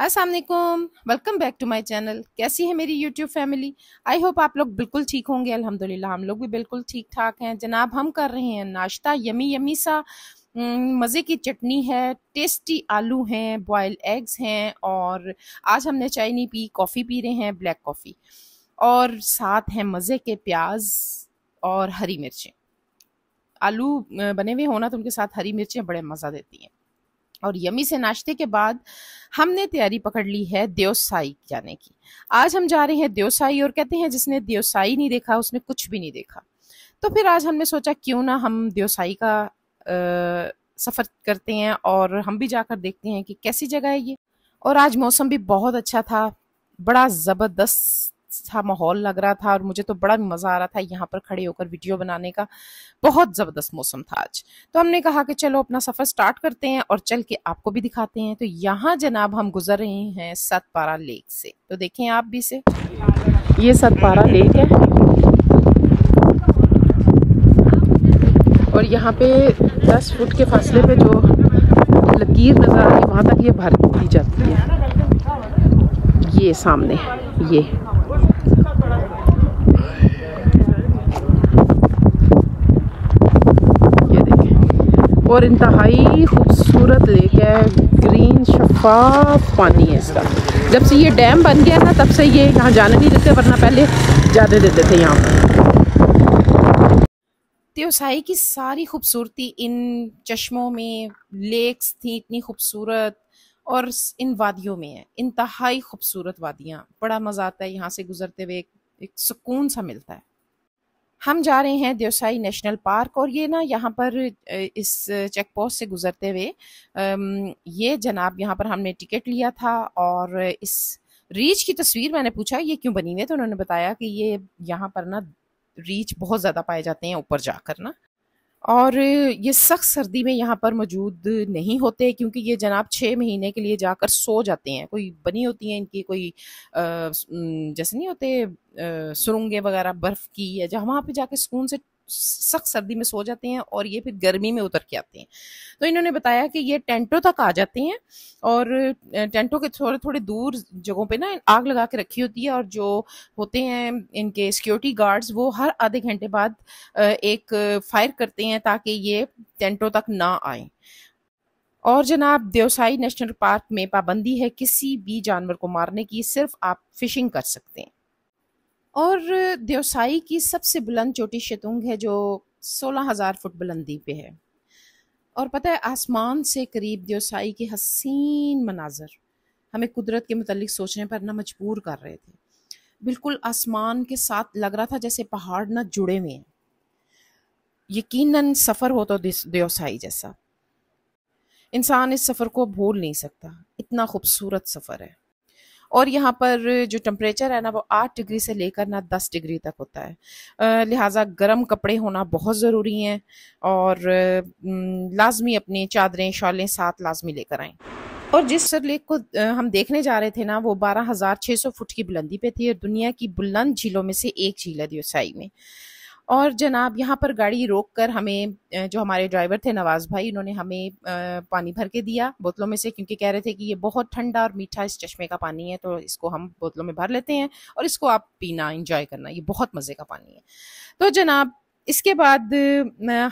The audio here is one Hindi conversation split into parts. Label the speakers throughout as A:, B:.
A: Aslam welcome back to my channel कैसी है मेरी यूट्यूब फैमिली आई होप आप लोग बिल्कुल ठीक होंगे। अल्हम्दुलिल्लाह हम लोग भी बिल्कुल ठीक ठाक हैं। जनाब, हम कर रहे हैं नाश्ता। यमी यमी सा मज़े की चटनी है। टेस्टी आलू हैं बॉयल एग्स हैं और आज हमने चाय नहीं पी कॉफ़ी पी रहे हैं ब्लैक कॉफ़ी और साथ हैं मज़े के प्याज और हरी मिर्चें। आलू बने हुए होना तो उनके साथ हरी मिर्चें बड़े मज़ा देती हैं। और यमी से नाश्ते के बाद हमने तैयारी पकड़ ली है देवसाई जाने की। आज हम जा रहे हैं देवसाई और कहते हैं जिसने देवसाई नहीं देखा उसने कुछ भी नहीं देखा। तो फिर आज हमने सोचा क्यों ना हम देवसाई का आ, सफ़र करते हैं और हम भी जाकर देखते हैं कि कैसी जगह है ये। और आज मौसम भी बहुत अच्छा था बड़ा ज़बरदस्त सा माहौल लग रहा था और मुझे तो बड़ा मज़ा आ रहा था यहाँ पर खड़े होकर वीडियो बनाने का। बहुत ज़बरदस्त मौसम था आज। तो हमने कहा कि चलो अपना सफ़र स्टार्ट करते हैं और चल के आपको भी दिखाते हैं। तो यहाँ जनाब हम गुजर रहे हैं सतपारा लेक से। तो देखें आप भी से ये सतपारा लेक है। और यहाँ पे 10 फुट के फासले पे जो लकीर नज़र आ रही है, वहाँ तक ये भर दी जाती है। ये सामने, ये। और इंतहाई खूबसूरत लेक है, ग्रीन शफाफ पानी है इसका। जब से ये डैम बन गया ना, तब से ये यहाँ जाने नहीं देते, वरना पहले जाने देते थे यहाँ। त्योसाई की सारी खूबसूरती इन चश्मों में, लेक्स थी इतनी खूबसूरत, और इन वादियों में है। इंतहाई खूबसूरत वादियाँ। बड़ा मज़ा आता है यहाँ से गुजरते हुए, एक सुकून सा मिलता है। हम जा रहे हैं देवसाई नेशनल पार्क और ये ना यहाँ पर इस चेक पोस्ट से गुजरते हुए ये जनाब यहाँ पर हमने टिकट लिया था और इस रीच की तस्वीर मैंने पूछा, ये क्यों बनी हुई है? तो उन्होंने बताया कि ये यहाँ पर ना रीच बहुत ज़्यादा पाए जाते हैं ऊपर जाकर ना। और ये सख्त सर्दी में यहाँ पर मौजूद नहीं होते क्योंकि ये जनाब छः महीने के लिए जाकर सो जाते हैं। कोई बनी होती है इनकी कोई जैसे नहीं होते सुरंगे वगैरह बर्फ़ की या जहाँ वहाँ पे जाके सुकून से सख्त सर्दी में सो जाते हैं और ये फिर गर्मी में उतर के आते हैं। तो इन्होंने बताया कि ये टेंटों तक आ जाते हैं और टेंटों के थोड़े थोड़े दूर जगहों पे ना आग लगा के रखी होती है और जो होते हैं इनके सिक्योरिटी गार्ड्स वो हर आधे घंटे बाद एक फायर करते हैं ताकि ये टेंटों तक ना आए। और जनाब, देवसाई नेशनल पार्क में पाबंदी है किसी भी जानवर को मारने की, सिर्फ़ आप फिशिंग कर सकते हैं। और देवसाई की सबसे बुलंद चोटी शतुंग है, जो सोलह हज़ार फुट बुलंदी पे है। और पता है, आसमान से करीब देवसाई के हसीन मनाजर हमें कुदरत के मतलब सोचने पर ना मजबूर कर रहे थे। बिल्कुल आसमान के साथ लग रहा था जैसे पहाड़ ना जुड़े हुए हैं। यकीनन सफ़र हो तो देवसाई जैसा। इंसान इस सफ़र को भूल नहीं सकता। इतना खूबसूरत सफ़र है। और यहाँ पर जो टेम्परेचर है ना, वो आठ डिग्री से लेकर ना दस डिग्री तक होता है। लिहाजा गर्म कपड़े होना बहुत ज़रूरी हैं और लाजमी अपनी चादरें, शॉलें साथ लाजमी लेकर आएँ। और जिस सर लेक को हम देखने जा रहे थे ना, वो बारह हज़ार छः सौ फुट की बुलंदी पे थी और दुनिया की बुलंद झीलों में से एक झील है दियोसाई में। और जनाब, यहाँ पर गाड़ी रोक कर हमें जो हमारे ड्राइवर थे नवाज़ भाई, उन्होंने हमें पानी भर के दिया बोतलों में से, क्योंकि कह रहे थे कि ये बहुत ठंडा और मीठा इस चश्मे का पानी है तो इसको हम बोतलों में भर लेते हैं और इसको आप पीना इंजॉय करना, ये बहुत मज़े का पानी है। तो जनाब, इसके बाद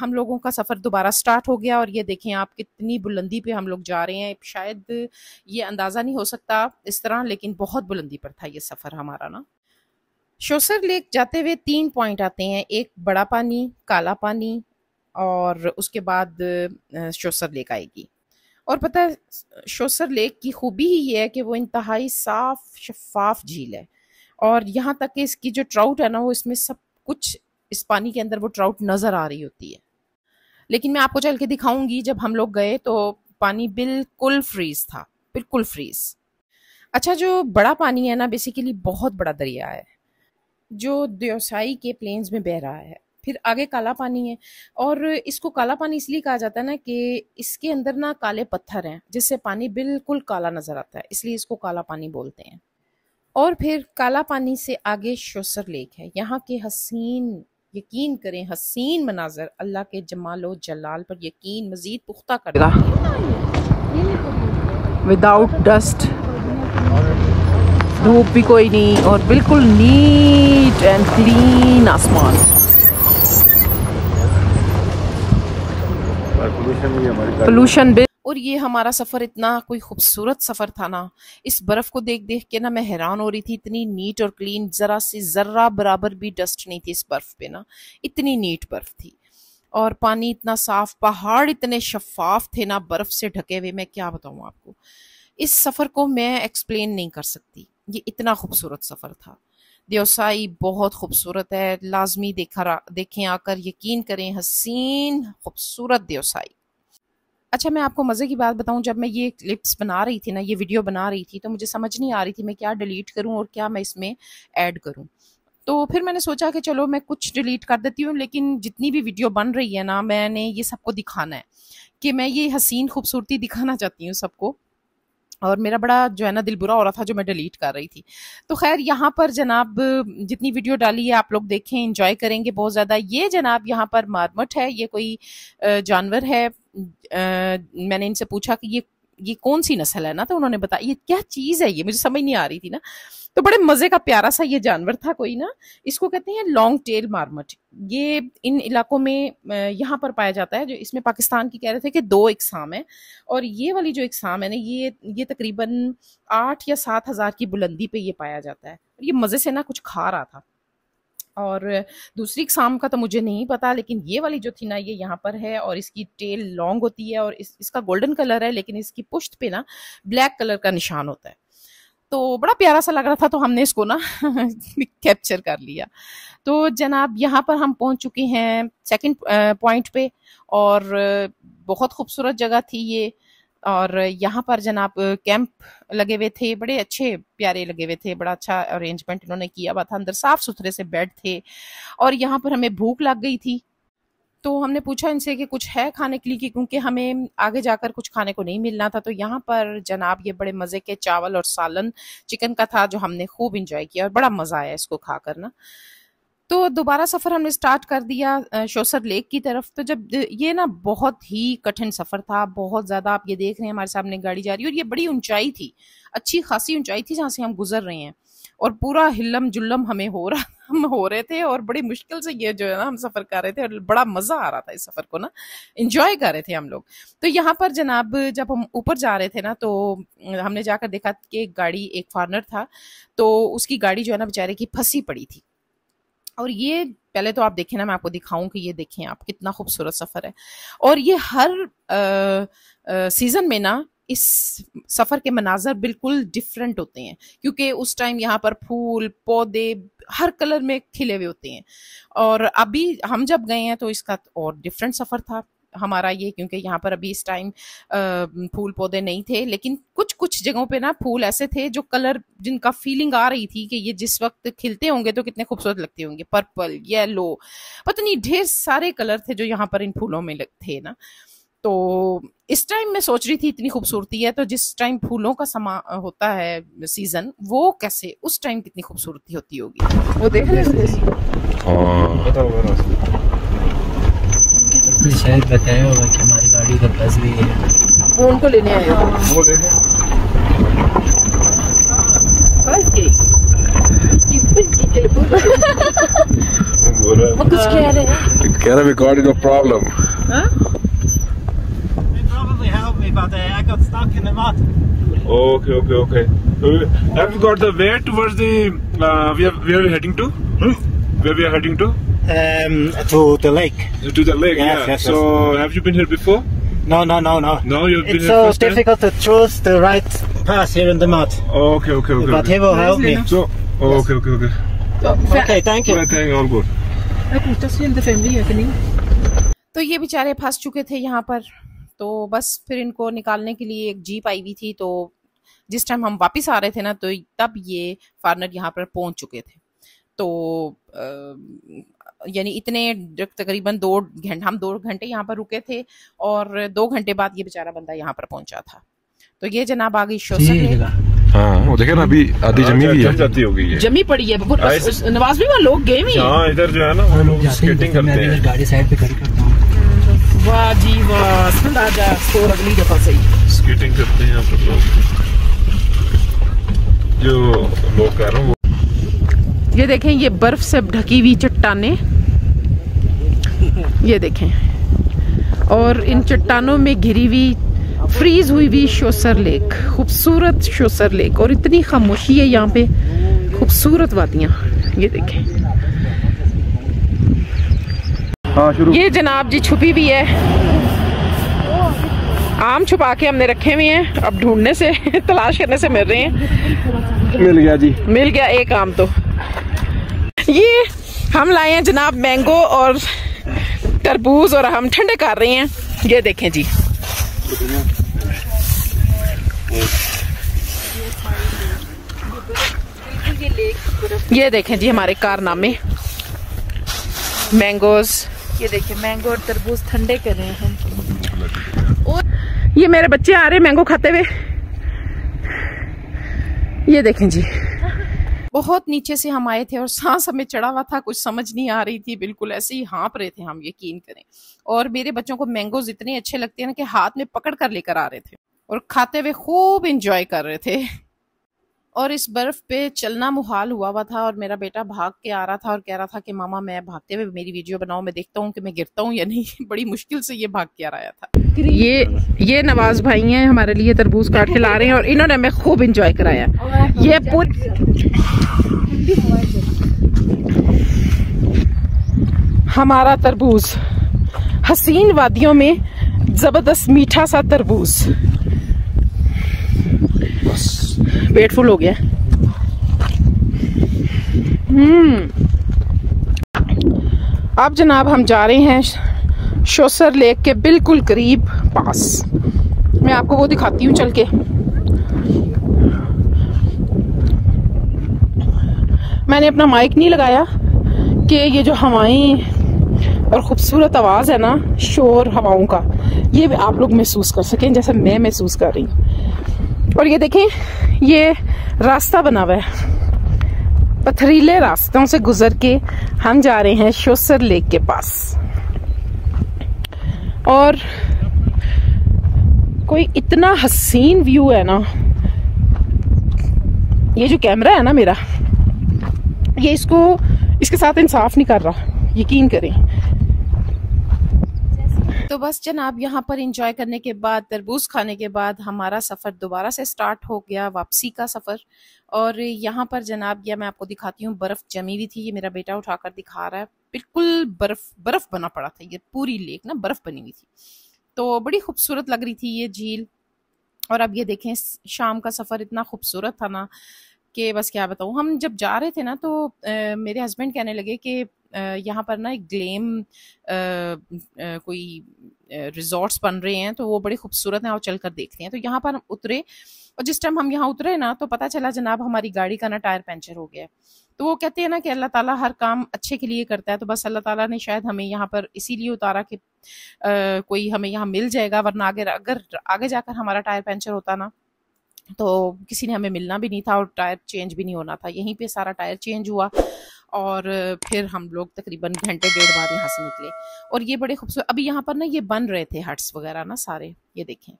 A: हम लोगों का सफ़र दोबारा स्टार्ट हो गया और ये देखें आप कितनी बुलंदी पे हम लोग जा रहे हैं। शायद ये अंदाज़ा नहीं हो सकता इस तरह, लेकिन बहुत बुलंदी पर था ये सफ़र हमारा ना। शोसर लेक जाते हुए तीन पॉइंट आते हैं। एक बड़ा पानी, काला पानी और उसके बाद शोसर लेक आएगी। और पता है, शोसर लेक की खूबी ही ये है कि वो इंतहाई साफ़, शफाफ झील है। और यहाँ तक कि इसकी जो ट्राउट है ना, वो इसमें सब कुछ इस पानी के अंदर वो ट्राउट नज़र आ रही होती है। लेकिन मैं आपको चल के दिखाऊँगी, जब हम लोग गए तो पानी बिल्कुल फ्रीज था, बिल्कुल फ्रीज अच्छा जो बड़ा पानी है ना बेसिकली बहुत बड़ा दरिया है। जो देवसाई के प्लेन्स में बह रहा है। फिर आगे काला पानी है और इसको काला पानी इसलिए कहा जाता है ना कि इसके अंदर ना काले पत्थर हैं, जिससे पानी बिल्कुल काला नज़र आता है, इसलिए इसको काला पानी बोलते हैं। और फिर काला पानी से आगे शोसर लेक है। यहाँ के हसीन, यकीन करें, हसीन मनाजर अल्लाह के जमाल जलाल पर यकीन, मज़ीद पुख्ता कर विदाउट डस्ट धूप भी कोई नहीं और बिल्कुल नीट एंड क्लीन आसमान। पोल्यूशन और ये हमारा सफ़र इतना कोई खूबसूरत सफ़र था ना। इस बर्फ़ को देख देख के ना मैं हैरान हो रही थी, इतनी नीट और क्लीन, ज़रा सी ज़र्रा बराबर भी डस्ट नहीं थी इस बर्फ़ पे ना। इतनी नीट बर्फ़ थी। और पानी इतना साफ़, पहाड़ इतने शफाफ थे ना, बर्फ़ से ढके हुए, मैं क्या बताऊँ आपको। इस सफ़र को मैं एक्सप्लेन नहीं कर सकती। ये इतना खूबसूरत सफ़र था। देवसाई बहुत खूबसूरत है। लाजमी देखा देखें आकर यकीन करें, हसीन, खूबसूरत देवसाई। अच्छा मैं आपको मज़े की बात बताऊँ, जब मैं ये क्लिप्स बना रही थी ना, ये वीडियो बना रही थी तो मुझे समझ नहीं आ रही थी मैं क्या डिलीट करूँ और क्या मैं इसमें ऐड करूँ। तो फिर मैंने सोचा कि चलो मैं कुछ डिलीट कर देती हूँ, लेकिन जितनी भी वीडियो बन रही है ना, मैंने ये सबको दिखाना है। कि मैं ये हसीन खूबसूरती दिखाना चाहती हूँ सबको। और मेरा बड़ा जो है ना दिल बुरा हो रहा था जो मैं डिलीट कर रही थी। तो खैर यहाँ पर जनाब जितनी वीडियो डाली है आप लोग देखें इंजॉय करेंगे बहुत ज़्यादा। ये जनाब यहाँ पर मारमट है ये कोई जानवर है। आ, मैंने इनसे पूछा कि ये ये कौन सी नस्ल है ना? तो उन्होंने बताया, ये क्या चीज़ है ये? मुझे समझ नहीं आ रही थी ना। तो बड़े मज़े का प्यारा सा ये जानवर था कोई ना। इसको कहते हैं लॉन्ग टेल मार्मट ये इन इलाकों में यहाँ पर पाया जाता है, जो इसमें पाकिस्तान की कह रहे थे कि दो इकसाम है। और ये वाली जो इकसाम है ना, ये ये तकरीबन आठ या सात हज़ार की बुलंदी पे ये पाया जाता है। ये मज़े से ना कुछ खा रहा था। और दूसरी इकसाम का तो मुझे नहीं पता लेकिन ये वाली जो थी ना ये यहाँ पर है और इसकी टेल लॉन्ग होती है और इस, इसका गोल्डन कलर है लेकिन इसकी पुश्त पे ना ब्लैक कलर का निशान होता है। तो बड़ा प्यारा सा लग रहा था तो हमने इसको ना कैप्चर कर लिया। तो जनाब यहाँ पर हम पहुँच चुके हैं सेकंड पॉइंट पे और बहुत खूबसूरत जगह थी ये। और यहाँ पर जनाब कैंप लगे हुए थे, बड़े अच्छे प्यारे लगे हुए थे, बड़ा अच्छा अरेंजमेंट इन्होंने किया हुआ था, अंदर साफ़ सुथरे से बेड थे और यहाँ पर हमें भूख लग गई थी। तो हमने पूछा इनसे कि कुछ है खाने के लिए क्योंकि हमें आगे जाकर कुछ खाने को नहीं मिलना था तो यहाँ पर जनाब ये बड़े मज़े के चावल और सालन, चिकन का था जो हमने खूब इंजॉय किया और बड़ा मज़ा आया इसको खाकर ना। तो दोबारा सफ़र हमने स्टार्ट कर दिया शोसर लेक की तरफ़। तो जब ये ना बहुत ही कठिन सफ़र था, बहुत ज़्यादा आप ये देख रहे हैं, हमारे सामने गाड़ी जा रही है और ये बड़ी ऊंचाई थी, अच्छी खासी ऊंचाई थी जहाँ से हम गुजर रहे हैं। और पूरा हिलम जुल्लम हमें हो रहा, हम हो रहे थे और बड़ी मुश्किल से ये जो है ना, हम सफ़र कर रहे थे और बड़ा मज़ा आ रहा था इस सफ़र को ना। इंजॉय कर रहे थे हम लोग। तो यहाँ पर जनाब, जब हम ऊपर जा रहे थे ना तो हमने जाकर देखा कि गाड़ी, एक फार्नर था तो उसकी गाड़ी जो है ना बेचारे की फंसी पड़ी थी। और ये पहले तो आप देखें ना, मैं आपको दिखाऊँ कि ये देखें आप, कितना खूबसूरत सफ़र है। और ये हर सीज़न में ना, इस सफ़र के मनाजर बिल्कुल डिफरेंट होते हैं। क्योंकि उस टाइम यहाँ पर फूल, पौधे, हर कलर में खिले हुए होते हैं। और अभी हम जब गए हैं तो इसका और डिफरेंट सफ़र था। हमारा ये क्योंकि यहाँ पर अभी इस टाइम फूल पौधे नहीं थे लेकिन कुछ कुछ जगहों पे ना फूल ऐसे थे जो कलर जिनका फीलिंग आ रही थी कि ये जिस वक्त खिलते होंगे तो कितने खूबसूरत लगते होंगे। पर्पल येलो पता नहीं ढेर सारे कलर थे जो यहाँ पर इन फूलों में थे ना। तो इस टाइम मैं सोच रही थी इतनी खूबसूरती है तो जिस टाइम फूलों का समा होता है सीज़न वो कैसे उस टाइम कितनी खूबसूरती होती होगी? वो देख रहे
B: उसने शायद बताया होगा कि हमारी गाड़ी का बस भी है
A: वो उनको लेने आए हो वो गई वो कुछ कह रहे हैं
C: कह रहे we
A: हाँ
D: probably helped me, but uh, I got stuck in the mud.
C: Okay, okay, okay. Uh, have you got the way towards the uh, where, where are we heading to? Hmm? Where we are heading to?
D: Um, to the lake.
C: To the lake,
D: Yes,
C: yeah.
D: yes,
C: so, yes. have you been here before?
D: No, no, no, no.
C: No, you've been
D: It's
C: here
D: so
C: first time?
D: to choose the right path here in the mud.
C: Oh, Okay, okay, okay.
D: But
C: okay.
D: he will help me.
C: So, oh, okay, okay, okay.
D: Okay, thank you.
C: Well, thank you, all good.
A: तो ये बेचारे फंस चुके थे यहाँ पर तो बस फिर इनको निकालने के लिए एक जीप आई हुई थी तो जिस टाइम हम वापस आ रहे थे ना तो तब ये फार्नर यहाँ पर पहुँच चुके थे तो यानी इतने तकरीबन दो घंटे हम दो घंटे यहाँ पर रुके थे और दो घंटे बाद ये बेचारा बंदा यहाँ पर पहुँचा था। तो ये जनाब आ गई शोसर
C: हाँ वो देखे ना अभी आधी जमी भी है।
A: जमी पड़ी है नवाज़ भी वहाँ लोग गए भी
C: हाँ। इधर जो है ना वो लोग स्केटिंग करते हैं।
B: गाड़ी साइड पे खड़ी करता हूँ।
A: वाह जी वाह राजा स्टोर अगली दफ़ा सही
C: स्केटिंग करते हैं यहाँ पर लोग। लोग कह रहा हूँ
A: ये देखें ये बर्फ़ से ढकी हुई चट्टाने। ये देखें। और इन चट्टानों में घिरी हुई फ्रीज हुई हुई शोसर लेक खूबसूरत शोसर लेक और इतनी खामोशी है यहाँ पे खूबसूरत वादियाँ। ये देखें।
C: हाँ शुरू।
A: ये जनाब जी छुपी हुई है। आम छुपा के हमने रखे हुए हैं। अब ढूँढने से तलाश करने से मिल रहे हैं।
C: मिल गया जी।
A: मिल गया एक आम तो। ये हम लाए हैं जनाब मैंगो और तरबूज और हम ठंडे कर रहे हैं। ये देखें जी। ये देखें जी हमारे कारनामे। मैंगोज।
E: ये देखिए मैंगो और तरबूज ठंडे कर रहे हैं।
A: और ये मेरे बच्चे आ रहे हैं मैंगो खाते हुए। ये देखें जी। बहुत नीचे से हम आए थे और सांस हमें चढ़ा हुआ था, कुछ समझ नहीं आ रही थी, बिल्कुल ऐसे ही हाँप रहे थे हम, यकीन करें। और मेरे बच्चों को मैंगोज इतने अच्छे लगते हैं ना कि हाथ में पकड़ कर लेकर आ रहे थे और खाते हुए खूब इंजॉय कर रहे थे। और इस बर्फ़ पे चलना मुहाल हुआ हुआ था और मेरा बेटा भाग के आ रहा था और कह रहा था कि, मामा, मैं भागते हुए मेरी वीडियो बनाओ मैं देखता हूँ कि मैं गिरता हूँ या नहीं। बड़ी मुश्किल से ये भाग के आ रहा था। ये ये नवाज़ भाई हैं, हमारे लिए तरबूज काट के ला रहे हैं और इन्होंने हमें खूब इंजॉय कराया। ये हमारा तरबूज हसीन वादियों में ज़बरदस्त मीठा सा तरबूज। पेट फुल हो गया। हम्म। अब जनाब हम जा रहे हैं शोसर लेक के बिल्कुल करीब पास। मैं आपको वो दिखाती हूँ चल के। मैंने अपना माइक नहीं लगाया कि ये जो हवाएँ और खूबसूरत आवाज़ है ना, शोर हवाओं का, ये आप लोग महसूस कर सकें जैसे मैं महसूस कर रही हूँ। और ये देखें, ये रास्ता बना हुआ है। पथरीले रास्तों से गुजर के हम जा रहे हैं शोसर लेक के पास। और कोई इतना हसीन व्यू है ना। ये जो कैमरा है ना मेरा, ये इसको, इसके साथ इंसाफ नहीं कर रहा, यकीन करें। तो बस जनाब यहाँ पर इंजॉय करने के बाद तरबूज खाने के बाद हमारा सफ़र दोबारा से स्टार्ट हो गया वापसी का सफ़र। और यहाँ पर जनाब यह मैं आपको दिखाती हूँ बर्फ़ जमी हुई थी ये मेरा बेटा उठाकर दिखा रहा है। बिल्कुल बर्फ़ बर्फ़ बना पड़ा था ये पूरी लेक ना बर्फ़ बनी हुई थी। तो बड़ी खूबसूरत लग रही थी ये झील। और अब ये देखें शाम का सफ़र इतना खूबसूरत था ना कि बस क्या बताऊँ हम जब जा रहे थे ना तो आ, मेरे हस्बैंड कहने लगे कि यहाँ पर ना एक ग्लेम कोई रिजॉर्ट्स बन रहे हैं तो वो बड़े खूबसूरत हैं और चल कर देखते हैं। तो यहाँ पर हम उतरे और जिस टाइम हम यहाँ उतरे ना तो पता चला जनाब हमारी गाड़ी का ना टायर पंचर हो गया है। तो वो कहते हैं ना कि अल्लाह ताला हर काम अच्छे के लिए करता है तो बस अल्लाह ताला ने शायद हमें यहाँ पर इसीलिए उतारा कि आ, कोई हमें यहाँ मिल जाएगा वरना आगे अगर आगे जाकर हमारा टायर पंचर होता ना तो किसी ने हमें मिलना भी नहीं था और टायर चेंज भी नहीं होना था। यहीं पे सारा टायर चेंज हुआ और फिर हम लोग तकरीबन घंटे डेढ़ बाद यहाँ से निकले। और ये बड़े खूबसूरत, अभी यहाँ पर ना ये बन रहे थे हट्स वगैरह ना सारे, ये देखें।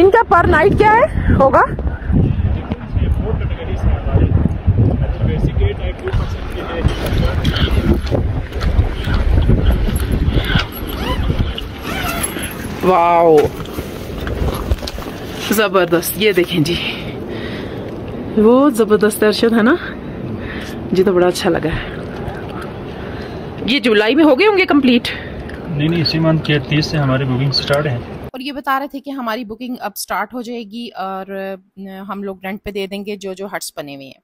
A: इनका पर नाइट क्या है? होगा? वाओ। ज़बरदस्त। ये देखें जी। वो ज़बरदस्त दर्शन है ना? जी तो बड़ा अच्छा लगा है। ये जुलाई में हो गए होंगे कंप्लीट
B: नहीं नहीं इसी मंथ के तीस से हमारी बुकिंग स्टार्ट है।
A: और ये बता रहे थे कि हमारी बुकिंग अब स्टार्ट हो जाएगी और हम लोग रेंट पे दे देंगे जो जो हट्स बने हुए हैं।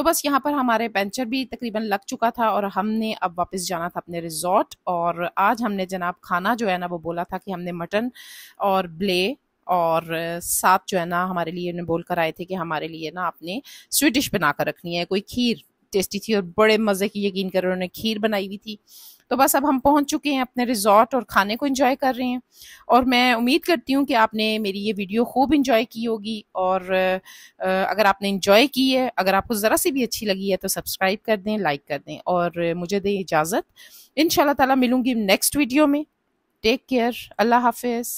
A: तो बस यहाँ पर हमारे पेंचर भी तकरीबन लग चुका था और हमने अब वापस जाना था अपने रिजॉर्ट और आज हमने जनाब खाना जो है ना वो बोला था कि हमने मटन और ब्ले और साथ जो है ना हमारे लिए उन्हें बोल कर आए थे कि हमारे लिए ना आपने स्वीट डिश बना कर रखनी है। कोई खीर टेस्टी थी और बड़े मज़े की यकीन कर उन्होंने खीर बनाई हुई थी। तो बस अब हम पहुँच चुके हैं अपने रिजॉर्ट और खाने को इंजॉय कर रहे हैं। और मैं उम्मीद करती हूँ कि आपने मेरी ये वीडियो खूब इंजॉय की होगी और अगर आपने इंजॉय की है, अगर आपको ज़रा सी भी अच्छी लगी है तो सब्सक्राइब कर दें लाइक कर दें और मुझे दें इजाज़त। इन ताला मिलूँगी नेक्स्ट वीडियो में। टेक केयर अल्लाह हाफिज़।